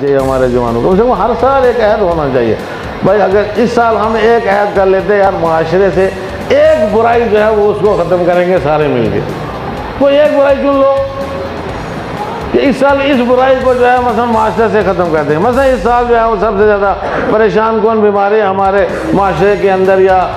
چاہیے ہمارے جوانوں کو۔ اسے ہر سال ایک عہد ہونا چاہیے۔ بھائی، اگر اس سال ہم ایک عہد کر لیتے یار معاشرے سے، ایک برائی جو ہے وہ اس کو ختم کریں گے سارے مل کے۔ کوئی ایک برائی چن لو۔ کہ اس سال اس برائی کو جو ہے مثلا معاشرے سے ختم کر دیں۔ مثلا اس سال جو ہے وہ سب سے زیادہ پریشان کون بیماری ہمارے معاشرے کے اندر یا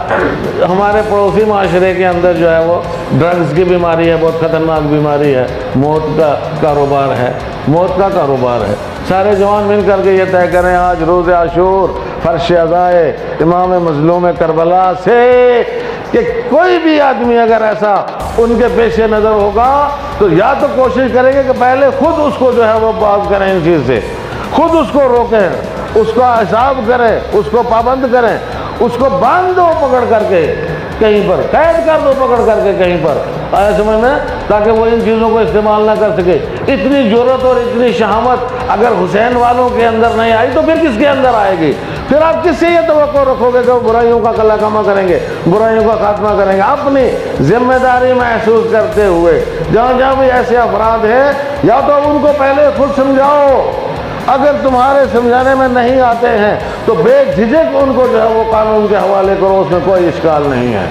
ہمارے پڑوسی معاشرے کے اندر جو ہے وہ ڈرگز کی بیماری ہے، بہت خطرناک بیماری ہے۔ موت کا کاروبار ہے۔ موت کا کاروبار ہے۔ سارے جوان مل کر کے یہ طے کریں، آج روز عاشور، فرش ازائے امام مظلوم کربلا سے کہ کوئی بھی آدمی اگر ایسا ان کے پیش نظر ہوگا تو یا تو کوشش کریں گے کہ پہلے خود اس کو جو ہے وہ باز کریں ان چیز سے۔ خود اس کو روکیں، اس کا حساب کریں، اس کو پابند کریں، اس کو باندھ دو پکڑ کر کے کہیں پر، قید کر دو پکڑ کر کے کہیں پر۔ آیا سمجھ میں تاکہ وہ ان چیزوں کو استعمال نہ کر سکے۔ اتنی ضرورت اور اتنی شہامت اگر حسین والوں کے اندر نہیں آئی تو پھر کس کے اندر آئے گی؟ پھر آپ کس سے یہ توقع رکھو گے کہ وہ برائیوں کا کلا کما کریں گے، برائیوں کا خاتمہ کریں گے؟ اپنی ذمہ داری محسوس کرتے ہوئے جہاں جہاں بھی ایسے افراد ہیں، یا تو ان کو پہلے خود سمجھاؤ۔ اگر تمہارے سمجھانے میں نہیں آتے ہیں، تو بے جھجک ان کو جو ہے وہ قانون کے حوالے کرو، اس میں کوئی اشکال نہیں ہے۔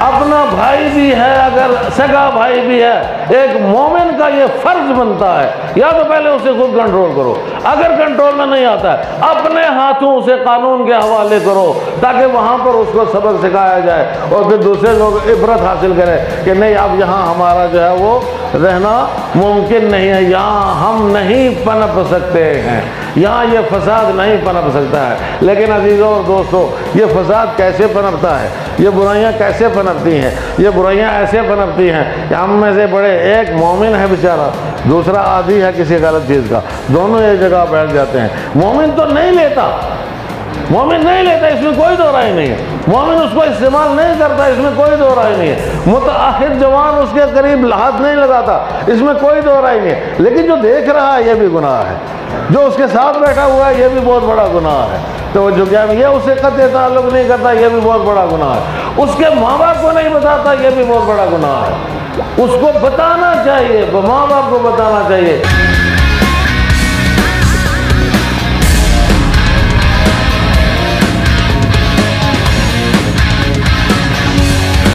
اپنا بھائی بھی ہے، اگر سگا بھائی بھی ہے، ایک مومن کا یہ فرض بنتا ہے۔ یا تو پہلے اسے خود کنٹرول کرو۔ اگر کنٹرول میں نہیں آتا ہے، اپنے ہاتھوں اسے قانون کے حوالے کرو، تاکہ وہاں پر اس کو سبق سکھایا جائے اور پھر دوسرے لوگ عبرت حاصل کریں کہ نہیں، اب یہاں ہمارا جو ہے وہ رہنا ممکن نہیں ہے۔ یہاں ہم نہیں پنپ سکتے ہیں۔ یہاں یہ فساد نہیں پنپ سکتا ہے۔ لیکن عزیزوں اور دوستوں، یہ فساد کیسے پنپتا ہے؟ یہ برائیاں کیسے پنپتی ہیں؟ یہ برائیاں ایسے پنپتی ہیں کہ ہم میں سے بڑے ایک مومن ہے بیچارہ، دوسرا عادی ہے کسی غلط چیز کا۔ دونوں ایک جگہ بیٹھ جاتے ہیں۔ مومن تو نہیں لیتا۔ مومن نہیں لیتا، اس میں کوئی دو رائے نہیں ہے۔ مومن اس کو استعمال نہیں کرتا، اس میں کوئی دو رائے نہیں ہے۔ متعہد جوان اس کے قریب ہاتھ نہیں لگاتا، اس میں کوئی دو رائے نہیں ہے۔ لیکن جو دیکھ رہا ہے، یہ بھی گناہ ہے۔ جو اس کے ساتھ بیٹھا ہوا ہے، یہ بھی بہت بڑا گناہ ہے۔ تو جو کیا یہ اسے قطع تعلق نہیں کرتا، یہ بھی بہت بڑا گناہ ہے۔ اس کے ماں باپ کو نہیں بتاتا، یہ بھی بہت بڑا گناہ ہے۔ اس کو بتانا چاہیے، ماں باپ کو بتانا چاہیے۔